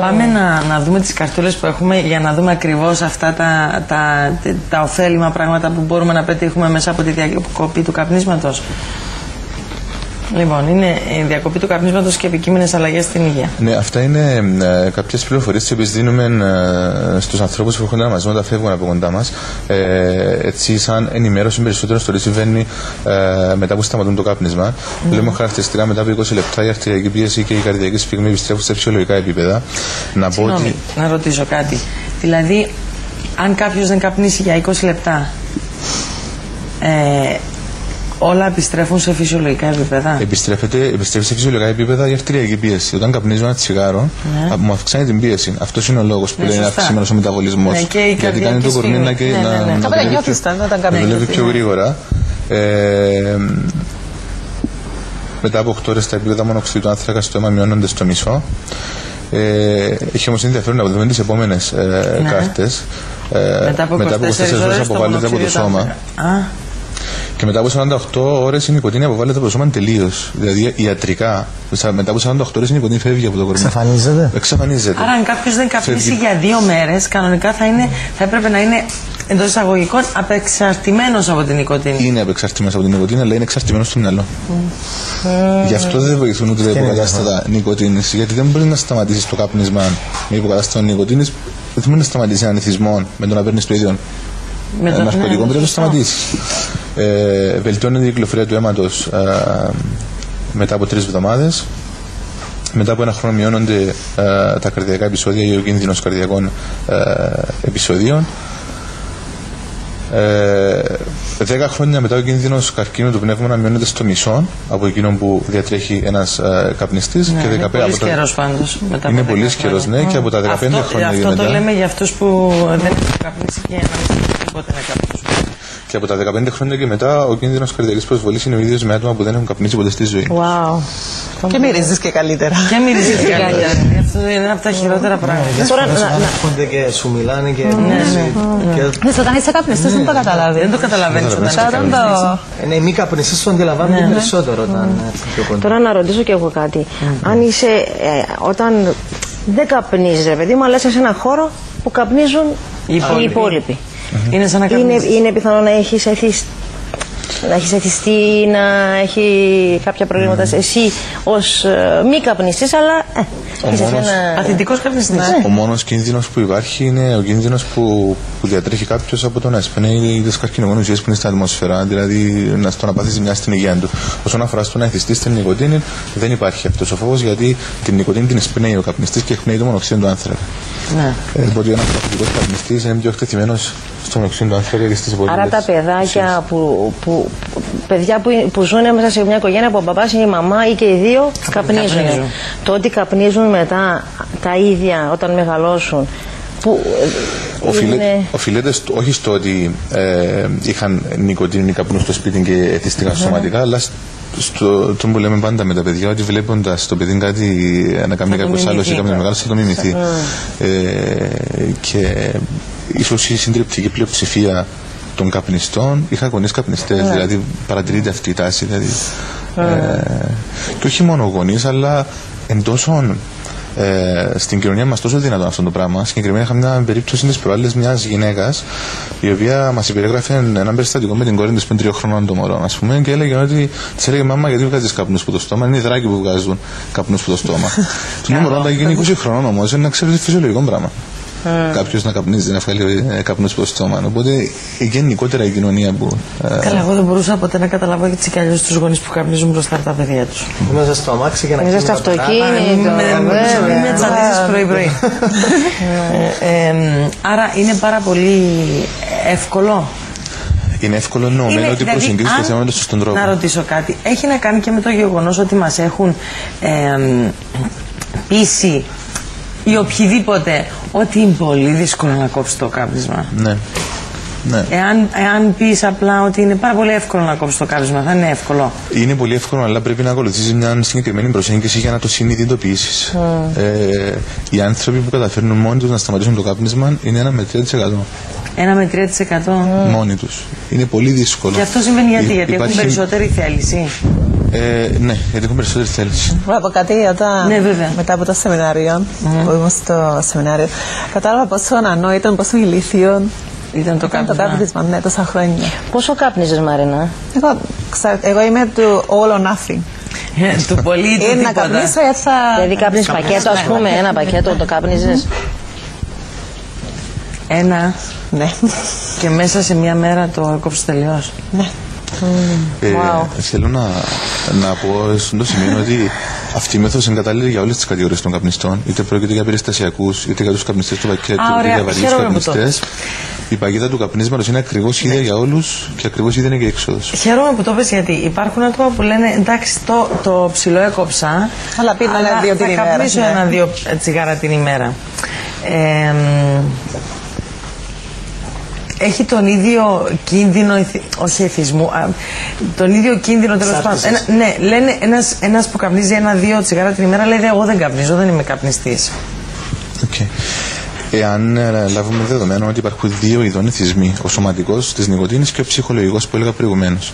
Πάμε να, να δούμε τις καρτούλες που έχουμε για να δούμε ακριβώς αυτά τα, τα, τα, τα ωφέλιμα πράγματα που μπορούμε να πετύχουμε μέσα από τη διακοπή του καπνίσματος. Λοιπόν, είναι η διακοπή του καπνίσματος και επικείμενες αλλαγές στην υγεία. Ναι, αυτά είναι ε, κάποιες πληροφορίες τις οποίες δίνουμε ε, στους ανθρώπους που έρχονται μαζί όταν φεύγουν από κοντά μας. Ε, έτσι, σαν ενημέρωση περισσότερο στο τι συμβαίνει ε, μετά που σταματούν το κάπνισμα. Mm. Λέμε χαρακτηριστικά μετά από 20 λεπτά η αρτηριακή πίεση και η καρδιακή σφιγμή επιστρέφουν σε φυσιολογικά επίπεδα. Να πω ότι... να ρωτήσω κάτι. Δηλαδή, αν κάποιος δεν καπνίσει για 20 λεπτά, ε, Όλα επιστρέφουν σε φυσιολογικά επίπεδα. Επιστρέφεται, επιστρέφει σε φυσιολογικά επίπεδα η αρτηριακή πίεση. Όταν καπνίζω ένα τσιγάρο, ναι. μου αυξάνει την πίεση. Αυτός είναι ο λόγος που ναι, λέει αυξημένος ο μεταβολισμός. Ναι, γιατί κάνει το κορμί να, και, να, ναι, να, να δουλεύει πιο γρήγορα. Ε, μετά από 8 ώρες τα επίπεδα μονοξυδίου του άνθρακα στο αίμα μειώνονται στο μισό. Ε, έχει όμως ενδιαφέρον να δούμε τις επόμενες ε, ναι. κάρτες. Ε, μετά από 24 ώρες αποβάλλεται από το σώμα. Και μετά από 48 ώρες η νοικοτήνη αποβάλλεται από το σώμα τελείως. Δηλαδή ιατρικά. Μετά από 48 ώρες η νοικοτήνη φεύγει από το κορμί. Εξαφανίζεται; Εξαφανίζεται. Άρα, αν κάποιος δεν καπνίσει για δύο μέρες, κανονικά θα, είναι, θα έπρεπε να είναι εντός εισαγωγικών απεξαρτημένος από την νοικοτήνη. Είναι απεξαρτημένος από την νοικοτήνη, αλλά είναι εξαρτημένος στο μυαλό. Mm. Γι' αυτό δεν βοηθούν ούτε τα υποκατάστατα νοικοτήνη. Γιατί δεν μπορεί να σταματήσεις το κάπνισμα με υποκατάστατα νοικοτήνη. Δεν μπορεί να σταματήσεις έναν εθισμό με το να παίρνεις το ίδιο με το ναρκωτικό πρέπει να το σταματήσεις. Ε, βελτιώνεται η κυκλοφορία του αίματος ε, μετά από τρεις εβδομάδες. Μετά από ένα χρόνο μειώνονται ε, τα καρδιακά επεισόδια ή ο κίνδυνος καρδιακών ε, επεισοδίων. Ε, δέκα χρόνια μετά ο κίνδυνος καρκίνου του πνεύμα μειώνεται στο μισό από εκείνον που διατρέχει ένας ε, καπνιστής. Ναι, και 15 είναι πολύ καιρός πάντως. Είναι πολύ καιρός, ναι, και από τα 15 αυτό, χρόνια αυτό μετά. το λέμε για αυτούς που δεν έχουν καπνίσει και να μην τίποτε να καπνίσουν. Και από τα 15 χρόνια και μετά ο κίνδυνος καρδιακή προσβολής είναι ο ίδιος με άτομα που δεν έχουν καπνίσει ποτέ στη ζωή. Wow. Και μυρίζεις και καλύτερα. Και μυρίζεις και καλύτερα. Αυτό είναι από τα χειρότερα πράγματα. Τώρα να έρχονται και σου μιλάνε και. Ναι, ναι. Όταν είσαι καπνιστής δεν το καταλαβαίνεις. Δεν το καταλαβαίνεις όταν Ναι, μη καπνιστή το αντιλαμβάνονται περισσότερο Τώρα να ρωτήσω και εγώ κάτι. Αν είσαι όταν δεν καπνίζεις, παιδί μου, αλλά είσαι σε ένα χώρο που καπνίζουν οι υπόλοιποι. Είναι σαν να είναι, είναι πιθανό να έχεις έρθει να έχεις εθιστεί, να έχει κάποια προβλήματα. Mm. Εσύ ως ε, μη καπνιστής, αλλά. Ε, είσαι ένα... Αθλητικός καπνιστής. Ναι. Ο μόνος κίνδυνος που υπάρχει είναι ο κίνδυνος που, που διατρέχει κάποιος από τον έσπαινε ή τι καρκινογόνε ουσίες που είναι στην ατμόσφαιρα, δηλαδή να στο να πάθεις μια στην υγεία του. Όσον αφορά στο να εθιστεί στην νοικοτήνη, δεν υπάρχει αυτός ο φόβος γιατί την νοικοτήνη την εισπνέει ο καπνιστής και εχνέει το μονοξίδιο του άνθρακα. Ναι. Ε, οπότε ένας αθλητικό καπνιστή είναι πιο εκτεθειμένος στο μονοξίδιο του άνθρακα και στι υπόλοιπε. Άρα τα παιδάκια που, που, παιδιά που, που ζουν μέσα σε μια οικογένεια που ο μπαμπάς ή η μαμά ή και οι δύο καπνίζουν. καπνίζουν. Το ότι καπνίζουν μετά τα ίδια όταν μεγαλώσουν που Οφείλε, είναι... Οφείλεται στο, όχι στο ότι ε, είχαν νοικοτήνη καπνού στο σπίτι και εθιστήκαν ναι. σωματικά, αλλά στο το που λέμε πάντα με τα παιδιά, ότι βλέποντας το παιδί κάτι να κάνει κάποιος άλλος ή κάποιος μεγάλος, θα το μιμηθεί. Ε, και ίσως η συντριπτική πλειοψηφία των καπνιστών είχα γονείς καπνιστές. Ναι. Δηλαδή παρατηρείται αυτή η τάση. Δηλαδή, ναι. ε, και όχι μόνο γονείς, αλλά εντός ε, στην κοινωνία μας τόσο δυνατό αυτό το πράγμα. Συγκεκριμένα είχαμε μια περίπτωση της προάλλη μιας γυναίκας, η οποία μας υπεριγράφει ένα περιστατικό με την κόρη της πριν τριών χρονών το μωρό, ας πούμε, και έλεγε ότι της έλεγε Μάμα, γιατί βγάζεις καπνούς που το στόμα, είναι οι δράκοι που βγάζουν καπνούς που το στόμα. το νούμερο όταν γίνει 20 χρονών όμως είναι να ξέρει φυσιολογικό πράγμα. Mm. κάποιο να καπνίζει, να βγάλει ε, καπνού προ το στόμα. Οπότε γενικότερα η κοινωνία που. Ε, Καλά, εγώ δεν μπορούσα ποτέ να καταλάβω έτσι κι αλλιώ του γονεί που καπνίζουν μπροστά από τα παιδιά του. Μέσα στο αμάξι για να Μέσα στο αυτοκίνητο. Με τσαντίζει πρωί-πρωί. Ε, άρα είναι πάρα πολύ εύκολο είναι εύκολο εννοούμενο ότι δηλαδή, προσεγγίζει το θέμα με τον σωστό τρόπο. Να ρωτήσω κάτι. Έχει να κάνει και με το γεγονό ότι μα έχουν ε, πείσει ή οποιοδήποτε ότι είναι πολύ δύσκολο να κόψεις το κάπνισμα. Ναι. Ναι. Εάν, εάν πεις απλά ότι είναι πάρα πολύ εύκολο να κόψεις το κάπνισμα, θα είναι εύκολο. Είναι πολύ εύκολο, αλλά πρέπει να ακολουθήσεις μια συγκεκριμένη προσέγγιση για να το συνειδητοποιήσεις. Mm. Ε, οι άνθρωποι που καταφέρνουν μόνοι τους να σταματήσουν το κάπνισμα είναι ένα με 3%. Ένα με 3%. Mm. Μόνοι τους. Είναι πολύ δύσκολο. Και αυτό συμβαίνει γιατί, γιατί έχουν περισσότερη θέληση. Ε, ναι, γιατί έχω περισσότερη θέληση. Μπορώ να πω κάτι για τα... Ναι, βέβαια. Μετά από το σεμινάριο, που ήμουν στο σεμινάριο, κατάλαβα πόσο ανόητο, πόσο ηλίθιο Ήταν το ήταν το κάπνισμα. κάπνισμα, ναι, τόσα χρόνια. Πόσο κάπνιζες Μαρίνα; Εγώ, ξα- εγώ είμαι του all or nothing. Ε, Του πολύ ή του Ή να τίποτα. καπνίσω ή θα... Δηλαδή κάπνιζες πακέτο ας πούμε, ένα πακέτο το κάπνιζες; Ένα Ναι. και μέσα σε μια μέρα το έκοψες τελειώ. ναι. Ε, Wow. Θέλω να, να πω στο σημείο ότι αυτή η μέθοδος είναι κατάλληλη για όλες τις κατηγορίες των καπνιστών. Είτε πρόκειται για περιστασιακούς, είτε για τους καπνιστές του πακέτου, Α, είτε ωραία. για βαριούς Χαίρομαι που το- καπνιστές. Η παγίδα του καπνίσματος είναι ακριβώς ίδια για όλους και ακριβώς ίδια είναι και η έξοδος. Χαίρομαι που το πες γιατί υπάρχουν άτομα που λένε εντάξει το, το ψηλό έκοψα Αλλά πίνω ένα-δύο την θα ημέρα, καπνίσω ναι. ένα-δύο τσιγάρα την ημέρα. Ε, μ, έχει τον ίδιο κίνδυνο, ηθι- όχι εθισμού, α, τον ίδιο κίνδυνο τέλος πάντων. Εξάρτησης. Ένα- Ναι, λένε ένας, ένας που καπνίζει ένα-δύο τσιγάρα την ημέρα λέει «Δε, εγώ δεν καπνίζω, δεν είμαι καπνιστής. Okay. Εάν ε, λάβουμε δεδομένο ότι υπάρχουν δύο ειδών εθισμοί, ο σωματικός της νοικοτήνη και ο ψυχολογικός που έλεγα προηγουμένως.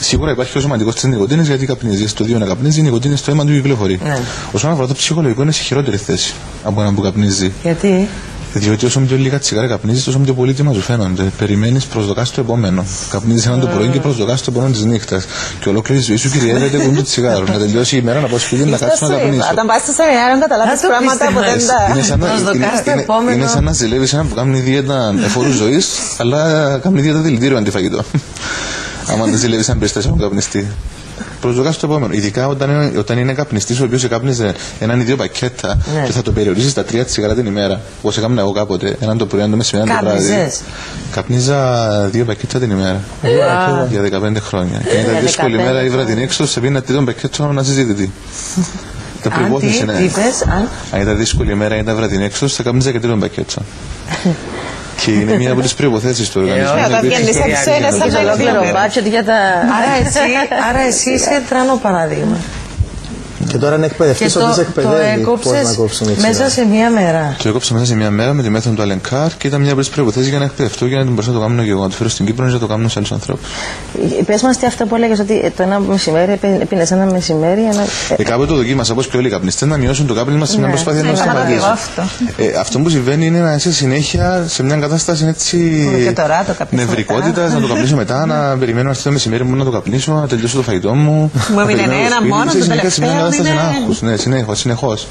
Σίγουρα υπάρχει ο σωματικός της νοικοτήνη γιατί καπνίζει. Στο δύο να καπνίζει, η νοικοτήνη στο αίμα του κυκλοφορεί. Ναι. Όσον αφορά το ψυχολογικό, είναι σε χειρότερη θέση από έναν που καπνίζει. Γιατί; Διότι όσο πιο λίγα τσιγάρα καπνίζεις, τόσο πιο πολύ σου φαίνονται. Περιμένεις, προσδοκά το επόμενο. Καπνίζεις έναν το πρωί και προσδοκά το επόμενο της νύχτας. Και ολόκληρη η ζωή σου κυριεύεται που είναι το τσιγάρο. να τελειώσει η ημέρα να πάω σπίτι να κάτσω να καπνίσω. Όταν πάει στο σεμινάριο καταλάβεις Θα το πράγματα που δεν πίστευα. τα... Είναι σαν να, Προσδοκάς είναι, το είναι, επόμενο. είναι σαν να ζηλεύεις έναν που κάνει δίαιτα εφόρου ζωής, αλλά κάνει δίαιτα δηλητήριο αντιφαγητό. Άμα δεν ζηλεύεις έναν περιστάσιο που καπνιστεί. Προσδοκάς το επόμενο. Ειδικά όταν είναι, όταν είναι καπνιστής ο οποίος κάπνιζε έναν ή δύο πακέτα Ναι. και θα το περιορίζεις στα τρία τσιγάρα την ημέρα. Όπως έκανα εγώ κάποτε, έναν το πρωί, έναν το μεσημέρι, έναν το βράδυ. Κάπνιζες; Καπνίζα δύο πακέτα την ημέρα. Για 15 χρόνια. Και ήταν Για δύσκολη 15 ημέρα η βραδινή έξω, σε πίνα τρίτον πακέτο να συζητητή. Τα αν τι, προπόθεση είναι. τι είπες, αν Αν ήταν δύσκολη ημέρα, ήταν βραδινή έξω, θα κάμνιζα και τρίτον πακέτο. και είναι μία από τις προποθέσει του οργανισμού. Ε, όταν η οποία βγαίνεις έχει- έξω είναι σαν Έχεις να ολόκληρο είναι budget για τα... Άρα εσύ, άρα εσύ είσαι τρανό παράδειγμα. Και τώρα είναι Και εκπαιδευτή το, ότι σε το εκπαιδεύει πώς να έκοψες κόψουν οι μέσα σε μία μέρα. Το έκοψα μέσα σε μία μέρα με τη μέθοδο του Αλενκάρ και ήταν μια από τι προποθέσει για να εκπαιδευτώ για να την μπορέσω να το κάνω και εγώ. Να το φέρω στην Κύπρο για να το κάνω σε άλλους ανθρώπους. Πες μας τι αυτό που έλεγες ότι το ένα μεσημέρι, πίνες ένα μεσημέρι, ένα... Ε, κάποτε το δοκίμασα όπως και όλοι οι καπνιστές να μειώσουν το κάπνισμα σε μια Ναι. προσπάθεια να Ναι, το κάνω και εγώ σταματήσουν. αυτό. Ε, αυτό που συμβαίνει είναι να είσαι συνέχεια σε μια κατάσταση έτσι. Και τώρα το καπνίσω Νευρικότητας, μετά. να το καπνίσω μετά, να περιμένω να έρθει το μεσημέρι μου να το καπνίσω, να τελειώσω το φαγητό μου. Μου να έμεινε περιμένω ένα σπίτι. μόνος, Είσαι το συνέχεια σε μια τελευταίο κατάσταση είναι- άγχους. Ναι, συνέχω, συνεχώς.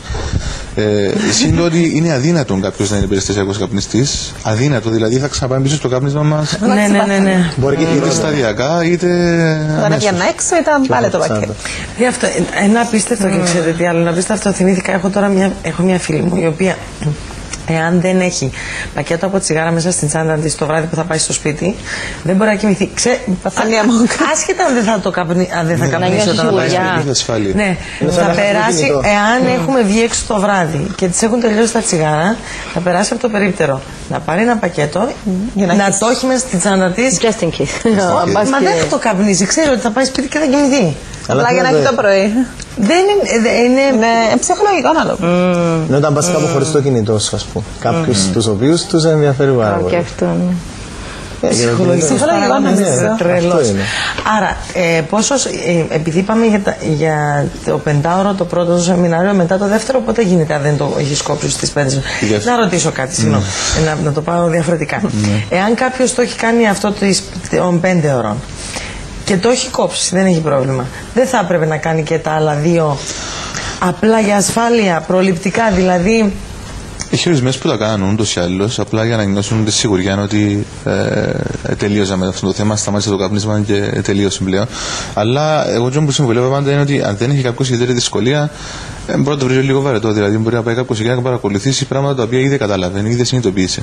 Ε, Σύντο ότι είναι αδύνατο κάποιος να είναι περιστασιακός καπνιστής. Αδύνατο, δηλαδή θα ξαναπάμε πίσω στο κάπνισμα μας. Ναι, ναι, ναι, ναι. Μπορεί και Είτε σταδιακά, είτε. Όταν αμέσως. έβγαινα έξω ήταν πάλι το πακέτο. Δι' αυτό, ε, ένα απίστευτο και ξέρετε τι άλλο, ένα απίστευτο θυμήθηκα, έχω τώρα μια, έχω μια φίλη μου η οποία εάν δεν έχει πακέτο από τσιγάρα μέσα στην τσάντα της το βράδυ που θα πάει στο σπίτι, δεν μπορεί να κοιμηθεί. Ξέ, Παθαίνει α- αμόκα. Άσχετα αν δεν θα, το καπνί, αν δεν θα καπνίσει νιώσει όταν θα πάει σιγουριά. σπίτι. Έχει ασφάλεια. Ναι, Είναι σαν θα να χαθούν περάσει, κινητό. εάν έχουμε βγει έξω το βράδυ και της έχουν τελειώσει τα τσιγάρα, θα περάσει από το περίπτερο να πάρει ένα πακέτο, Για να να έχεις- το έχει μέσα στην τσάντα της. Just in case. Αν πας Μα και- δεν θα το καπνίζει, ξέρει ότι θα πάει σπίτι και θα κοιμηθεί. Αλλά Απλά για να έχει φαίνεται- το πρωί. Δεν είναι. δεν είναι Είναι ψυχολογικό να το πω. Ναι, όταν πας κάπου χωρίς το κινητό σου, ας πούμε. Κάποιους τους οποίους τους ενδιαφέρει πάρα Και πολύ. αυτό. ναι. ψυχολογικό Ψυχολογικό νομίζω. τρελό. Αυτό είναι. Άρα, ε, πόσος, ε, επειδή είπαμε για, τα, για το πεντάωρο το πρώτο το σεμινάριο, μετά το δεύτερο, πότε γίνεται αν δεν το έχεις κόψει στις πέντε. Yes. Να ρωτήσω κάτι, συγγνώμη. Ε, Να, να το πάω διαφορετικά. Εάν κάποιος το έχει κάνει αυτό τις- των πέντε ώρων και το έχει κόψει, δεν έχει πρόβλημα, δεν θα έπρεπε να κάνει και τα άλλα δύο απλά για ασφάλεια, προληπτικά δηλαδή. Έχει ορισμένες που τα κάνουν ούτως ή άλλως, απλά για να νιώσουν τη σιγουριά ότι ε, τελείωσα με αυτό το θέμα, σταμάτησε το καπνίσμα και τελείωσε πλέον. Αλλά εγώ αυτό που συμβουλεύω πάντα είναι ότι αν δεν έχει κάποιο ιδιαίτερη δυσκολία, ε, μπορεί να το βρει λίγο βαρετό. Δηλαδή, μπορεί να πάει κάποιος εκεί να παρακολουθήσει πράγματα τα οποία ήδη καταλαβαίνει, ήδη συνειδητοποίησε.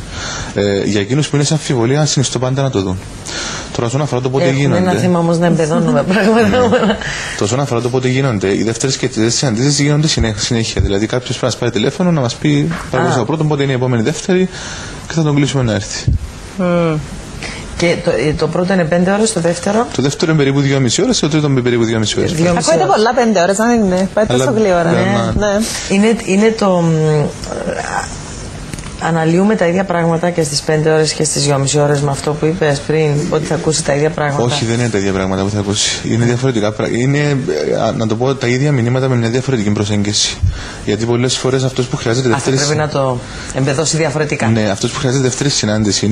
Ε, για εκείνους που είναι σε αμφιβολία, συνιστώ πάντα να το δουν. Τώρα, όσον αφορά το πότε Έχουμε γίνονται. ένα θέμα όμως να εμπεδώνουμε πράγματα. Το όσον αφορά το πότε γίνονται, οι δεύτερες και τρίτε συναντήσεις γίνονται συνέ- συνέχεια. Δηλαδή, κάποιος πρέπει να μα πάρει τηλέφωνο να μας πει παραδείγματο πρώτον πότε είναι η επόμενη δεύτερη και θα τον κλείσουμε να έρθει. Και το, ε, το πρώτο είναι πέντε ώρες, το δεύτερο; Το δεύτερο είναι περίπου 2,5 ώρες, το τρίτο είναι περίπου 2,5 ώρες. δύο μισή Ακούγεται ώρες. πολλά πέντε ώρες, αν είναι. Πάει τόσο Αλλά- γλύωρα. ναι, Ναι. ναι. Ναι. Είναι, είναι το... μ, αναλύουμε τα ίδια πράγματα και στις 5 ώρες και στις 2,5 ώρες με αυτό που είπες πριν, ότι θα ακούσει τα ίδια πράγματα. Όχι, δεν είναι τα ίδια πράγματα που θα ακούσει. Είναι διαφορετικά πράγματα. Είναι, ε, να το πω, τα ίδια μηνύματα με μια διαφορετική προσέγγιση. Γιατί πολλές φορές αυτός που χρειάζεται Αυτό δεύτερης. πρέπει να το εμπεδώσει διαφορετικά. Ναι, αυτός που χρειάζεται δεύτερης συνάντησης